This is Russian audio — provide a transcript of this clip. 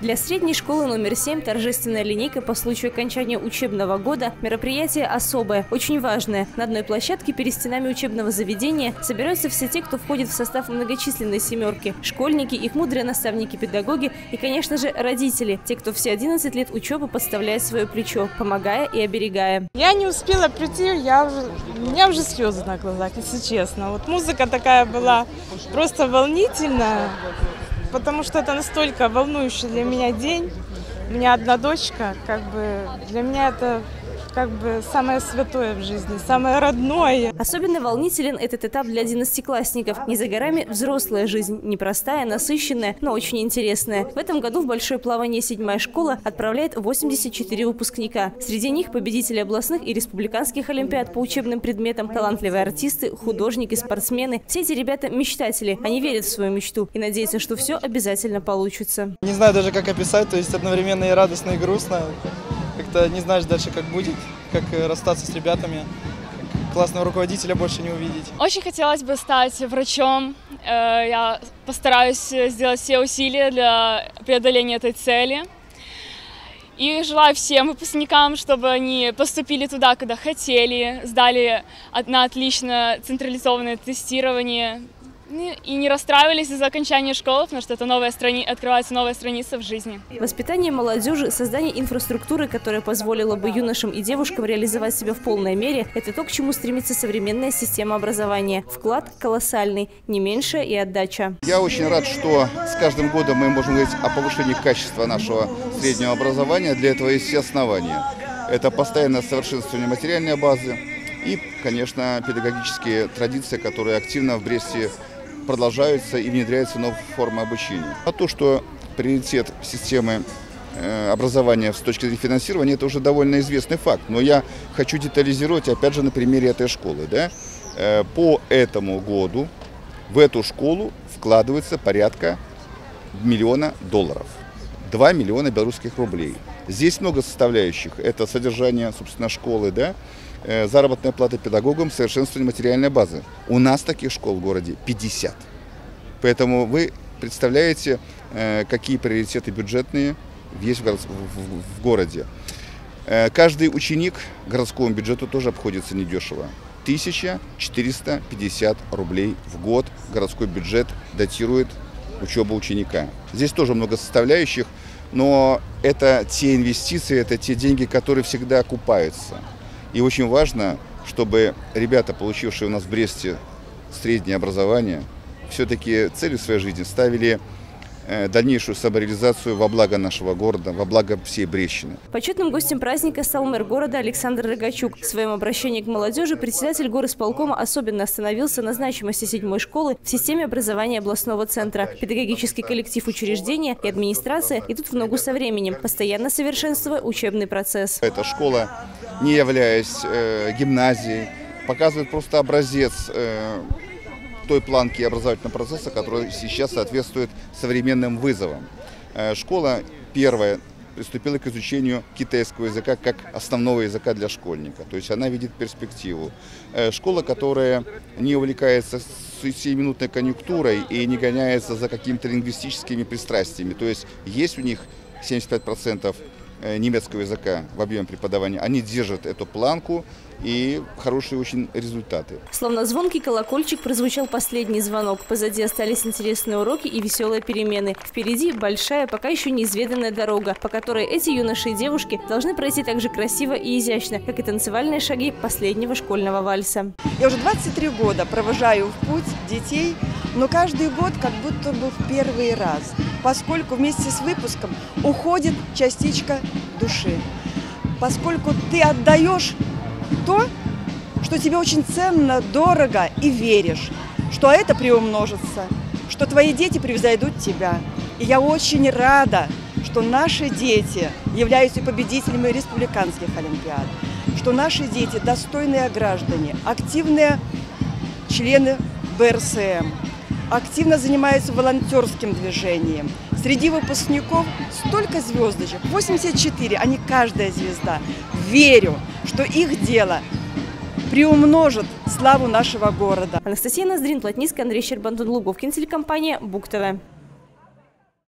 Для средней школы номер 7 торжественная линейка по случаю окончания учебного года – мероприятие особое, очень важное. На одной площадке перед стенами учебного заведения собираются все те, кто входит в состав многочисленной семерки – школьники, их мудрые наставники, педагоги и, конечно же, родители, те, кто все 11 лет учебы подставляет свое плечо, помогая и оберегая. Я не успела прийти, я уже, у меня уже слезы на глазах, если честно. Вот музыка такая была просто волнительная потому что это настолько волнующий для меня день. У меня одна дочка, как бы для меня это как бы самое святое в жизни, самое родное. Особенно волнителен этот этап для одиннадцатиклассников. Не за горами взрослая жизнь, непростая, насыщенная, но очень интересная. В этом году в большое плавание седьмая школа отправляет 84 выпускника. Среди них победители областных и республиканских олимпиад по учебным предметам, талантливые артисты, художники, спортсмены. Все эти ребята мечтатели. Они верят в свою мечту и надеются, что все обязательно получится. Не знаю даже, как описать, то есть одновременно и радостно, и грустно как-то не знаешь дальше, как будет, как э, расстаться с ребятами, классного руководителя больше не увидеть. Очень хотелось бы стать врачом. Э, я постараюсь сделать все усилия для преодоления этой цели. И желаю всем выпускникам, чтобы они поступили туда, куда хотели, сдали на отлично централизованное тестирование, и не расстраивались из-за окончания школы, потому что это новая страни... открывается новая страница в жизни. Воспитание молодежи, создание инфраструктуры, которая позволила бы юношам и девушкам реализовать себя в полной мере, это то, к чему стремится современная система образования. Вклад колоссальный, не меньше и отдача. Я очень рад, что с каждым годом мы можем говорить о повышении качества нашего среднего образования. Для этого есть все основания. Это постоянное совершенствование материальной базы и, конечно, педагогические традиции, которые активно в Бресте продолжаются и внедряются новые формы обучения. А то, что приоритет системы э, образования с точки зрения финансирования, это уже довольно известный факт. Но я хочу детализировать, опять же, на примере этой школы. Да? Э, по этому году в эту школу вкладывается порядка миллиона долларов. 2 миллиона белорусских рублей. Здесь много составляющих. Это содержание, собственно, школы, да, Э, заработная плата педагогам, совершенствование материальной базы. У нас таких школ в городе 50. Поэтому вы представляете, э, какие приоритеты бюджетные есть в городе. Э, каждый ученик городскому бюджету тоже обходится недешево. 1450 рублей в год городской бюджет датирует учебу ученика. Здесь тоже много составляющих, но это те инвестиции, это те деньги, которые всегда окупаются. И очень важно, чтобы ребята, получившие у нас в Бресте среднее образование, все-таки целью своей жизни ставили дальнейшую самореализацию во благо нашего города, во благо всей Брещины. Почетным гостем праздника стал мэр города Александр Рогачук. В своем обращении к молодежи председатель горосполкома особенно остановился на значимости седьмой школы в системе образования областного центра. Педагогический коллектив учреждения и администрация идут в ногу со временем, постоянно совершенствуя учебный процесс. Эта школа, не являясь э, гимназией, показывает просто образец э, той планки образовательного процесса, который сейчас соответствует современным вызовам. Э, школа первая приступила к изучению китайского языка как основного языка для школьника. То есть она видит перспективу. Э, школа, которая не увлекается сиюминутной конъюнктурой и не гоняется за какими-то лингвистическими пристрастиями. То есть есть у них 75% Э, немецкого языка в объеме преподавания, они держат эту планку и хорошие очень результаты. Словно звонкий колокольчик прозвучал последний звонок. Позади остались интересные уроки и веселые перемены. Впереди большая, пока еще неизведанная дорога, по которой эти юноши и девушки должны пройти так же красиво и изящно, как и танцевальные шаги последнего школьного вальса. Я уже 23 года провожаю в путь детей, но каждый год как будто бы в первый раз, поскольку вместе с выпуском уходит частичка души. Поскольку ты отдаешь то, что тебе очень ценно, дорого и веришь, что это приумножится, что твои дети превзойдут тебя. И я очень рада, что наши дети являются победителями республиканских олимпиад, что наши дети достойные граждане, активные члены БРСМ, активно занимаются волонтерским движением. Среди выпускников столько звездочек, 84, они каждая звезда. Верю, что их дело приумножит славу нашего города. Анастасия Ноздрин, Плотницкая, Андрей Щербантон, Луговкин, телекомпания БУК ТВ.